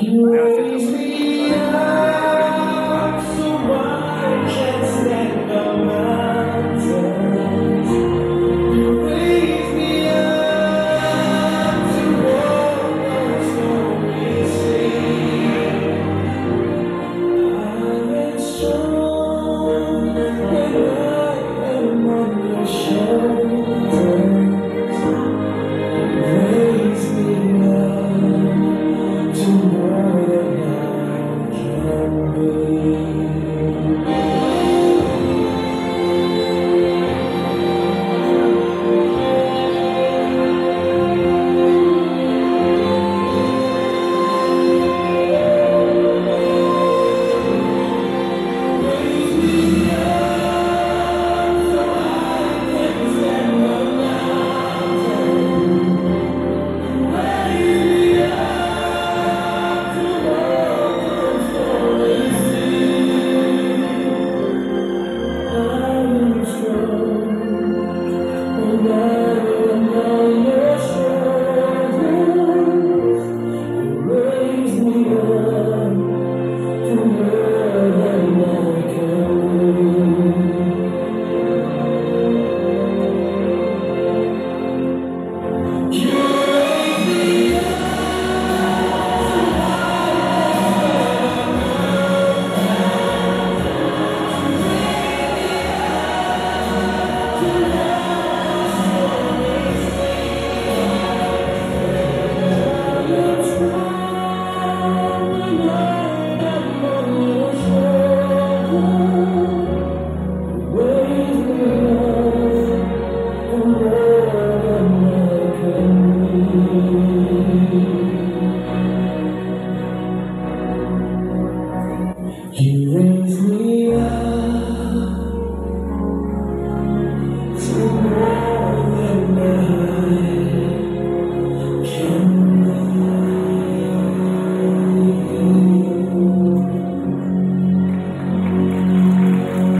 Praise be brings me